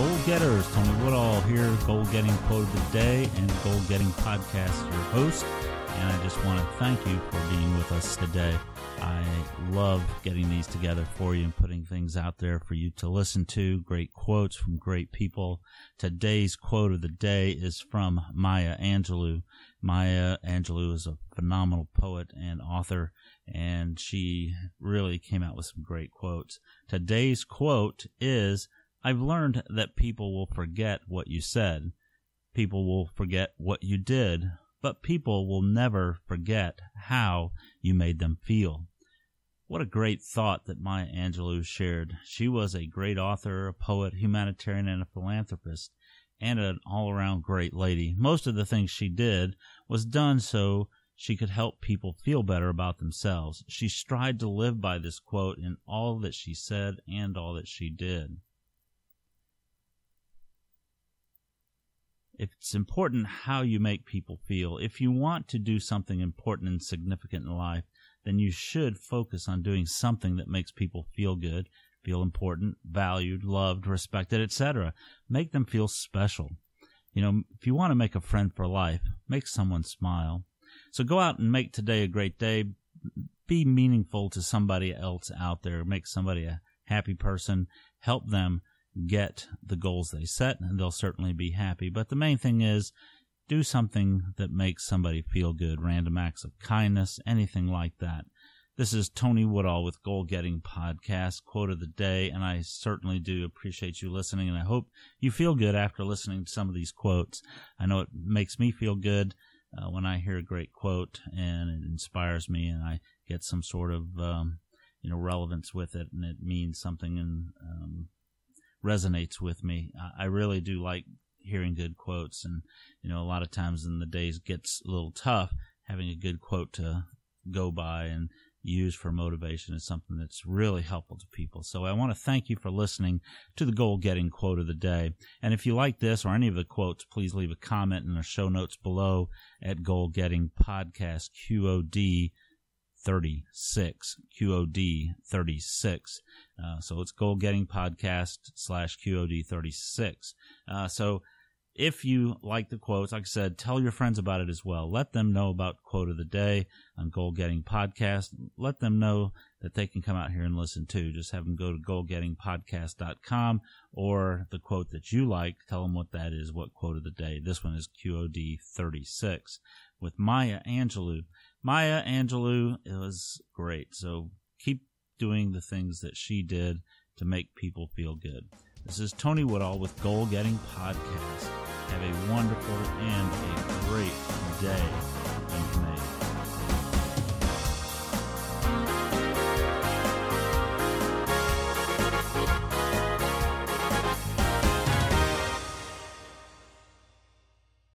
Goal Getters. Tony Woodall here, Goal Getting Quote of the Day and Goal Getting Podcast, your host. And I just want to thank you for being with us today. I love getting these together for you and putting things out there for you to listen to. Great quotes from great people. Today's quote of the day is from Maya Angelou. Maya Angelou is a phenomenal poet and author, and she really came out with some great quotes. Today's quote is, I've learned that people will forget what you said. People will forget what you did, but people will never forget how you made them feel. What a great thought that Maya Angelou shared. She was a great author, a poet, humanitarian, and a philanthropist, and an all around great lady. Most of the things she did was done so she could help people feel better about themselves. She strived to live by this quote in all that she said and all that she did. It's important how you make people feel. If you want to do something important and significant in life, then you should focus on doing something that makes people feel good, feel important, valued, loved, respected, etc. Make them feel special. You know, if you want to make a friend for life, make someone smile. So go out and make today a great day. Be meaningful to somebody else out there. Make somebody a happy person. Help them get the goals they set, and they'll certainly be happy. But the main thing is do something that makes somebody feel good, random acts of kindness, anything like that. This is Tony Woodall with Goal Getting Podcast, quote of the day, and I certainly do appreciate you listening, and I hope you feel good after listening to some of these quotes. I know it makes me feel good uh, when I hear a great quote, and it inspires me, and I get some sort of um, you know relevance with it, and it means something and um, resonates with me. I, really do like hearing good quotes and you know a lot of times in the days gets a little tough having a good quote to go by and use for motivation is something that's really helpful to people. So I want to thank you for listening to the goal getting quote of the day. And if you like this or any of the quotes, please leave a comment in the show notes below at goal getting podcast QOD 36 QOD 36. Uh, so it's goal getting podcast slash QOD 36. Uh, so if you like the quotes, like I said, tell your friends about it as well. Let them know about quote of the day on Goal Getting Podcast. Let them know that they can come out here and listen too. Just have them go to goalgettingpodcast.com or the quote that you like. Tell them what that is, what quote of the day. This one is QOD 36 with Maya Angelou. Maya Angelou is great. So keep doing the things that she did to make people feel good. This is Tony Woodall with Goal Getting Podcast. Have a wonderful and a great day.